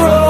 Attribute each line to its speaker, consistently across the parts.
Speaker 1: grow.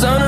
Speaker 1: sun